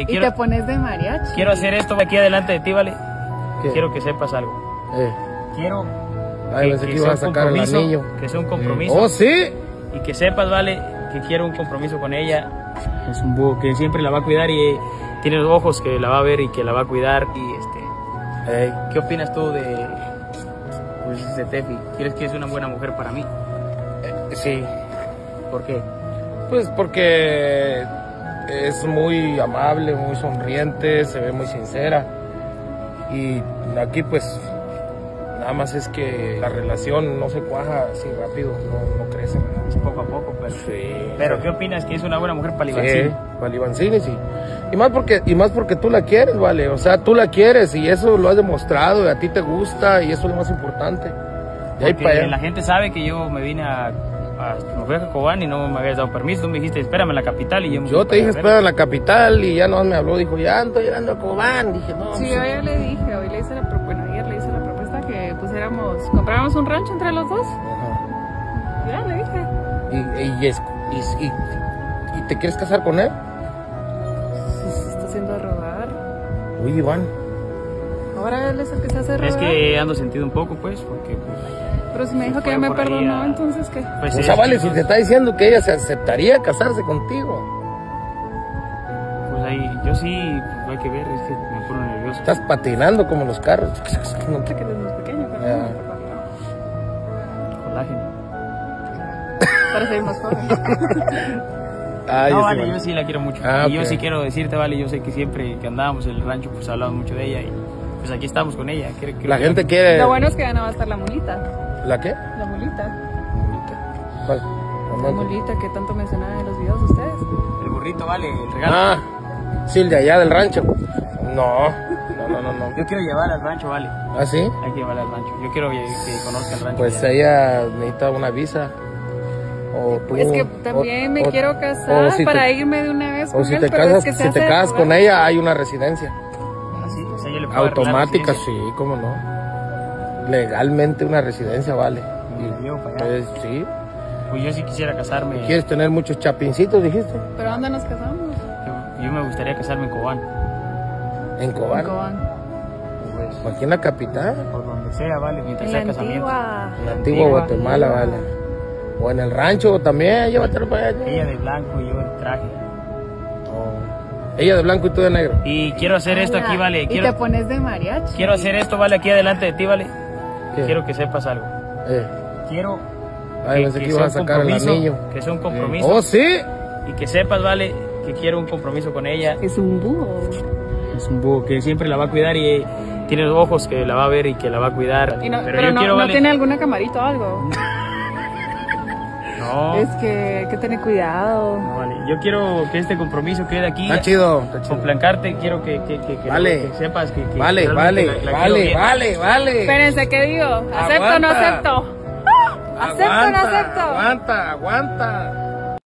y quiero, te pones de mariachi. quiero hacer esto aquí adelante de ti, ¿vale? ¿Qué? Quiero que sepas algo. Eh. Quiero Ay, pensé que sea ibas a sacar el. Que sea un compromiso. Oh, sí. Y que sepas, ¿vale? Que quiero un compromiso con ella. Es un búho que siempre la va a cuidar y eh, tiene los ojos que la va a ver y que la va a cuidar. Y este, Ey. ¿qué opinas tú de, pues, de Tefi? ¿Quieres que es una buena mujer para mí? Sí. ¿Por qué? Pues porque es muy amable, muy sonriente, se ve muy sincera. Y aquí pues nada más es que la relación no se cuaja así rápido, no, no crece. Es poco a poco, pero... Sí. Pero ¿qué opinas que es una buena mujer para Sí, Livancini? para Ivancini, sí. Y más porque y más porque tú la quieres, vale. O sea, tú la quieres y eso lo has demostrado y a ti te gusta y eso es lo más importante. Ahí para la gente sabe que yo me vine a, a me fui a Jacobán y no me habías dado permiso. Tú me dijiste, espérame en la capital y yo me Yo te dije espera en la capital y ya no me habló, dijo, ya ando llegando a Cobán. Dije, no. Sí, yo ya le dije, hoy le hice la propuesta, bueno, ayer le hice la propuesta que pusiéramos, compráramos un rancho entre los dos. Ajá. Ya le dije. Y, y, es- y- y- y te quieres casar con él? Se está haciendo rogar. Uy, Iván. Ahora él es el que se hace rogar. Es que ando sentido un poco, pues, porque pues, Pero si me dijo que ya fue me perdonó, a- entonces ¿qué? pues, o sea, vale, si te está diciendo que ella se aceptaría casarse contigo. Pues ahí, yo sí, pues, hay que ver, es que me pone nervioso. Estás patinando como los carros. No te- Sé que eres más pequeño, pero Ya. no, Colágeno. ser más joven. Ay, no, vale, yo sí la quiero mucho. Ah, y yo sí quiero decirte, vale, yo sé que siempre que andábamos en el rancho, pues hablamos mucho de ella y pues aquí estamos con ella. La que- gente quiere... Lo bueno es que ya no va a estar la mulita. ¿La qué? La mulita. ¿Cuál? La mulita que tanto mencionaban en los videos de ustedes. El burrito, vale, el regalo. Ah, sí, el de allá del rancho. No, no, no, no. no. Yo quiero llevar al rancho, vale. ¿Ah, sí? Hay que llevarla al rancho. Yo quiero que que conozca el rancho. Pues ya. ella necesita una visa. O tú, Es que o- también me o- quiero casar o si para te- irme de una vez O con si él, te pero es casas, que si te casas con ella, hay una residencia. Así, o sea, yo le Automática, sí, cómo no. Legalmente una residencia vale. Y la llevo para allá. Pues, sí. Pues yo sí quisiera casarme. ¿Quieres tener muchos chapincitos, dijiste? Pero ¿dónde nos casamos? Yo, yo me gustaría casarme en Cobán. En Cobán. En Cobán. Pues, Aquí en la capital. por donde sea, vale, mientras En sea casamiento. antigua. En la Antigua Guatemala, vale. O en el rancho también, llévatelo para allá. Ella de blanco y yo de traje. Oh. Ella de blanco y tú de negro. Y quiero hacer esto aquí, vale. Y te Quiero, pones de mariachi. quiero hacer esto, vale, aquí adelante de ti, vale. ¿Qué? Quiero que sepas algo. Eh. Quiero Ay, pensé que ibas a sea un sacar el compromiso, anillo. Que sea un compromiso. Oh, sí. Y que sepas, vale, que quiero un compromiso con ella. Es un búho. Es un búho que siempre la va a cuidar y eh, tiene los ojos que la va a ver y que la va a cuidar. Y no- pero, pero yo no, quiero, no vale. tiene alguna camarita o algo. No, Es que hay que tener cuidado. no, vale. Yo quiero que este compromiso quede aquí. Está chido, está chido. Con Plancarte quiero que, que, que, que- Vale. que sepas que, que Vale, vale, la- la quiero vale, vale, vale. Espérense, ¿qué digo? ¿Acepto o no acepto? ¡Ah! ¿Acepto o no acepto? Aguanta, aguanta.